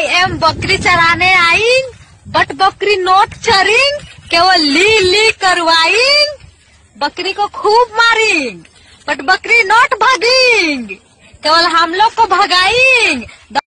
I am बकरी चराने आई but बकरी नोट चरिंग केवल ली ली करवाइंग बकरी को खूब मारिंग बट बकरी नोट भागिंग केवल हम लोग को भगाई।